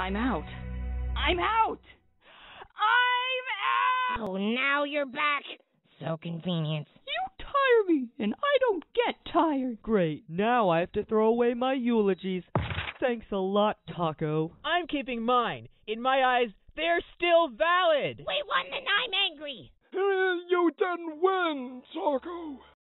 I'm out. I'm out! I'm out! Oh, now you're back. So convenient. You tire me, and I don't get tired. Great, now I have to throw away my eulogies. Thanks a lot, Taco. I'm keeping mine. In my eyes, they're still valid. We won and I'm angry. you didn't win, Taco.